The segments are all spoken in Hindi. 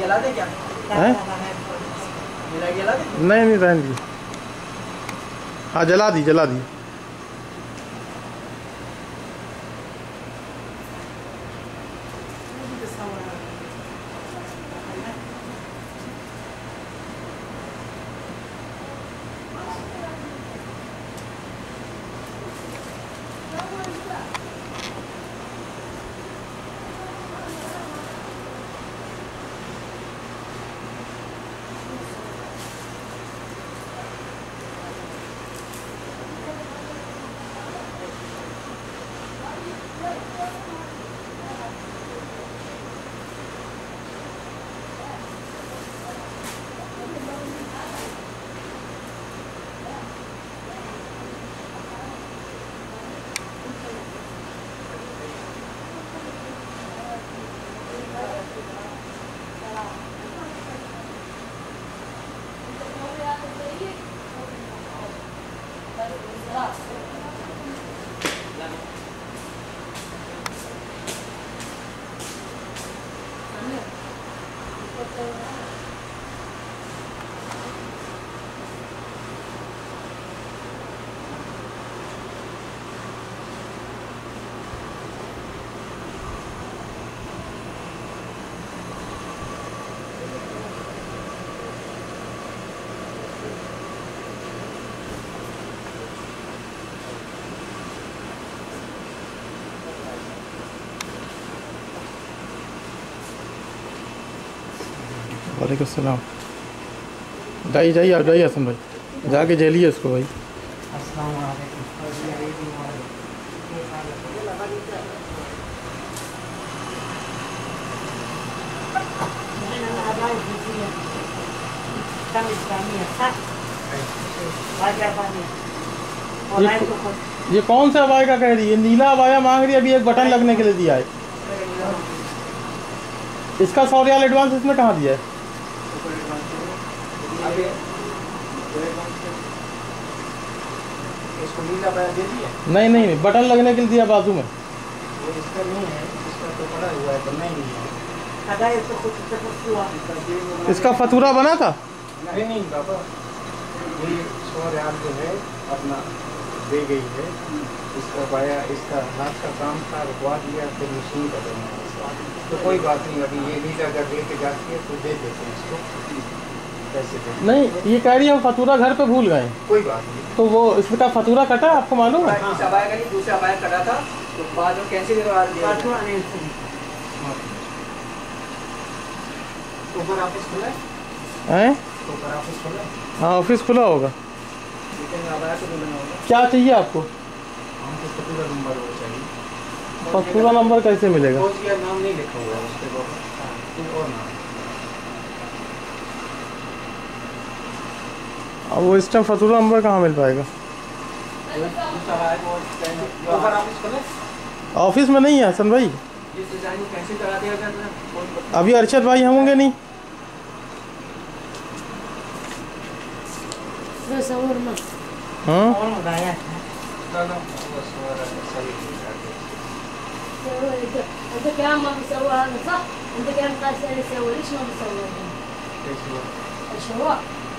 जला दे क्या? हैं? नहीं नहीं बहन जी हाँ जला दी जला दी। Thank you. वालेकुम सलाम। जाइए जाइए आप जाइए हसन भाई। जाके झेलिए उसको भाई। ये ये कौन सा अबाई का कह रही है? नीला अबाया मांग रही है, अभी एक बटन लगने के लिए दिया है। इसका सौ रियाल एडवांस इसमें कहाँ दिया है? इसको नीला बया दे दिया? नहीं नहीं नहीं बटन लगने के लिए दिया बाजू में। वो इसका नहीं है इसका तो पड़ा हुआ है बनना नहीं है। इसका फतूरा बना था? नहीं नहीं बाबा। ये जो है अपना दे गई है। इसका बाया इसका हाथ का काम था रुकवा दिया फिर मशीन का देना तो कोई बात नहीं अभी ये लीडर अगर लेके जाती है तो दे देते हैं इसको। पैसे दे। नहीं ये कह रही है हम फतूरा घर पे भूल गए। कोई बात नहीं। तो वो इसका फतूरा कटा है आपको मालूम है? का नहीं दूसरा बाया कटा था तो बाद में कैंसिल करवा दिया ऊपर ऑफ़िस खुला है? ऊपर ऑफ़िस खुला हाँ? ऑफ़िस खुला होगा। तो क्या चाहिए आपको? नंबर फतूरा नंबर कैसे मिलेगा? नाम नहीं लिखा हुआ है उसके ऊपर कोई और नाम अब वो इस टाइम फतूरा नंबर कहाँ मिल पाएगा? ऑफ़िस में नहीं है, हसन भाई। अभी अरशद भाई होंगे नहीं। हाँ?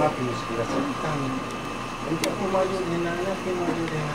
माफी मुश्किल है सकता नहीं उनके को मौजूद है ना ना के मौजूद है ना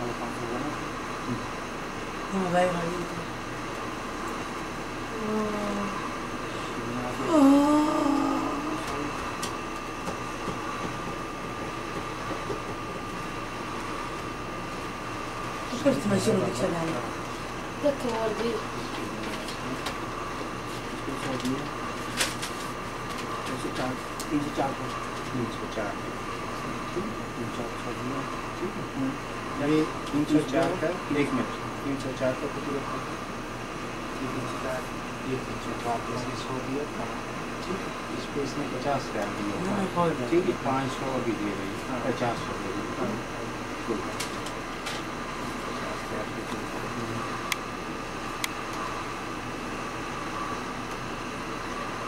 No, da igualito. Oh. Oh. Perché mai sono dizionario? Perché vuol dire? Quindici ciao. Quindici ciao. Quindici ciao. तीन सौ चार तीन सौ छः दिया ठीक है ये तीन सौ चार का एक मिनट तीन सौ चार का कुछ रखा था ये तीन सौ चार ये तीन सौ चार का इसे सौ दिया था ठीक है इस पे इसने पचास का दिया नहीं, नहीं, था कोई बात ठीक है पाँच सौ अभी दिए गई पचास सौ दे दी ठीक है पचास का आपको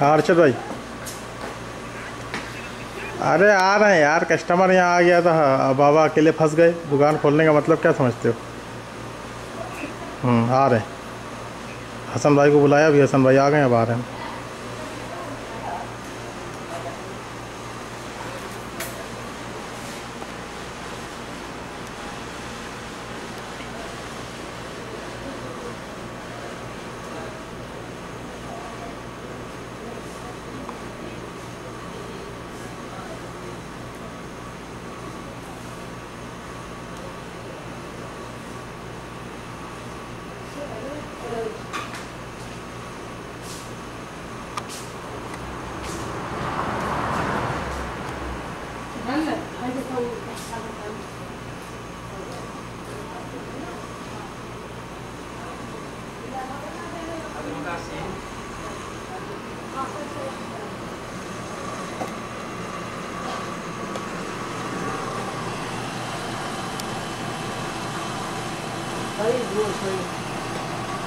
हाँ भाई। अरे आ रहे हैं यार कस्टमर यहाँ आ गया था। अब बाबा अकेले फंस गए। दुकान खोलने का मतलब क्या समझते हो? हम्म आ रहे हैं। हसन भाई को बुलाया, अभी हसन भाई आ गए अब आ रहे हैं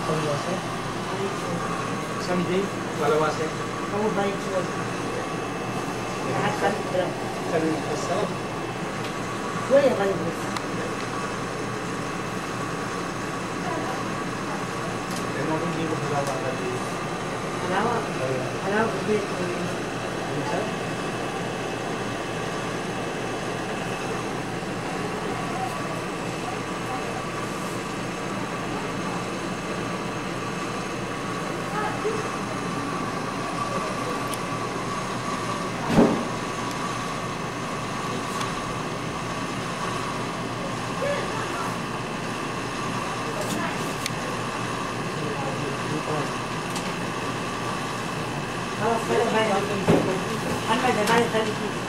समझे समझी वालवासे kamu baik sekali. Akan terang. कल सब Dua ya 还还见